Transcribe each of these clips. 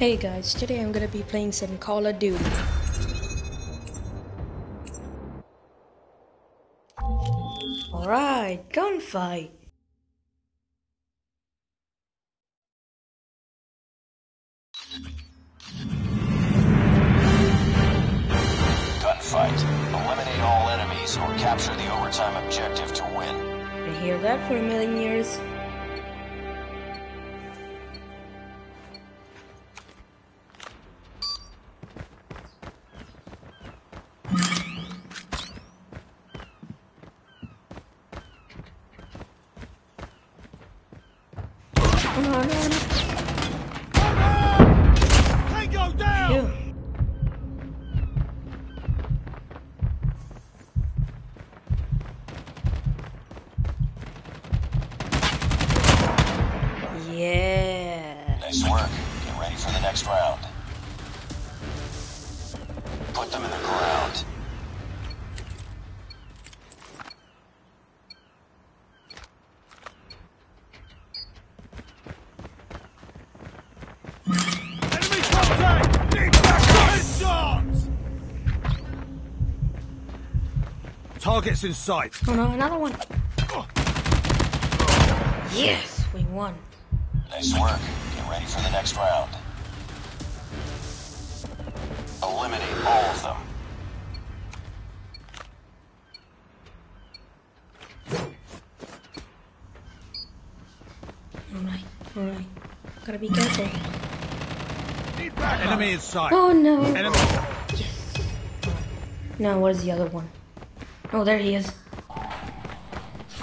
Hey guys, today I'm gonna be playing some Call of Duty. Alright, gunfight! Gunfight. Eliminate all enemies or capture the overtime objective to win. I hear that for a million years. Put them in the. Enemy contact! Need backup! Headshots! Targets in sight. Oh no, another one. Yes, we won. Nice work. Get ready for the next round. Eliminate all of them. Alright, alright. Gotta be careful. Need backup. Enemy in sight. Oh no. Enemy. Now where's the other one? Oh, there he is.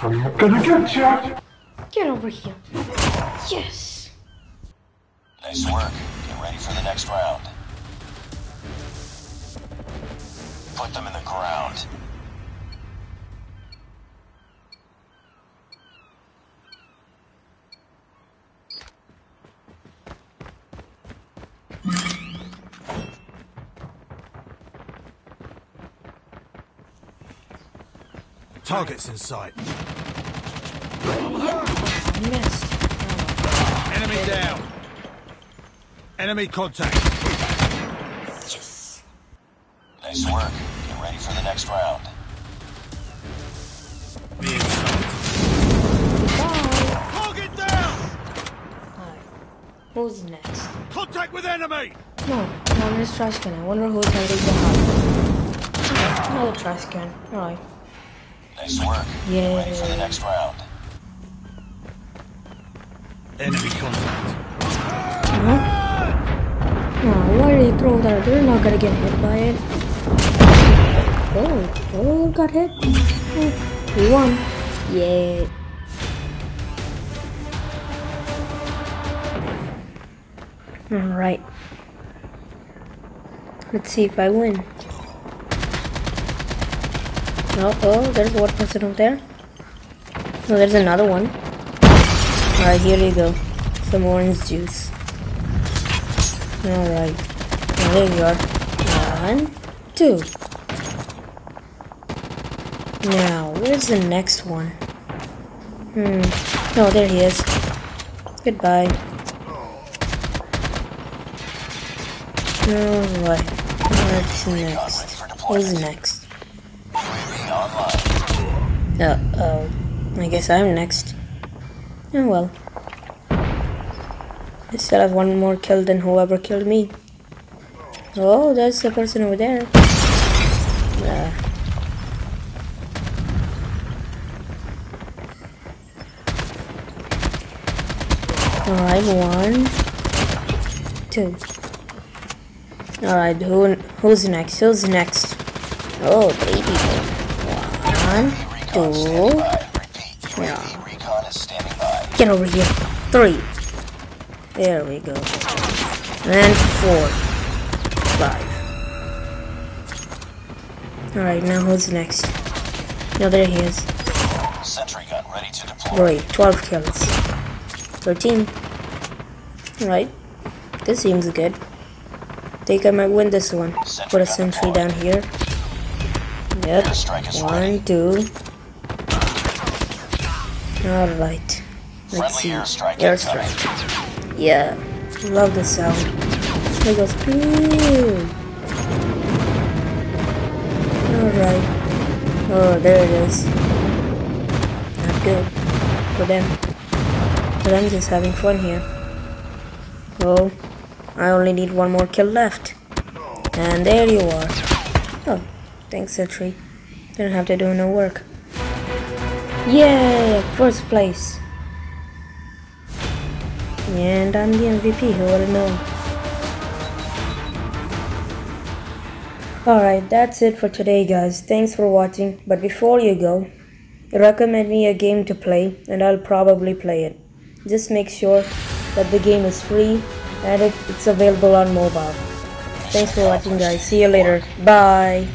I'm not gonna get you. Get over here. Yes. Nice work. Get ready for the next round. Put them in the ground. Targets in sight. I missed. Enemy down. Enemy contact. Yes. Nice work. Get ready for the next round. Be in. Bye. Target down! Alright. Who's next? Contact with enemy! No, no, there's trash can. I wonder who's hiding behind. Okay, another trash can. Alright. Nice work. Get ready for the next round. Enemy contact. Oh, why did he throw that? They're not gonna get hit by it. Oh, oh, got hit. Oh, we won. Yeah. Alright. Let's see if I win. Oh, oh, there's one person over there. Oh, there's another one. Alright, here you go. Some orange juice. Alright. There you are. One, two. Now, where's the next one? Hmm. Oh, there he is. Goodbye. Alright. What's next? Who's next? Uh oh. I guess I'm next. Oh well. I still have one more kill than whoever killed me. Oh, there's the person over there. Uh, Alright, one, two. Alright, who who's next? Who's next? Oh, baby. One, two. by. Repeat. UAV recon is standing by. Get over here. Three. There we go. And four. Five. Alright, now who's next? No, there he is. Sentry gun ready to deploy. Great, 12 kills. 13. Alright. This seems good. Think I might win this one. Put a sentry down here. Yep. One, two. Alright. Let's Friendly see. airstrike Airstrike. Yeah, love the sound. It goes. "Pew." Alright. Oh, there it is. Not good. For them. But I'm just having fun here. Oh, I only need one more kill left. And there you are. Oh, thanks, Sentry. Didn't have to do no work. Yay! First place. And I'm the MVP, who have known? Alright, that's it for today guys. Thanks for watching. But before you go, recommend me a game to play and I'll probably play it. Just make sure that the game is free and it's available on mobile. Thanks for watching guys. See you later. Bye.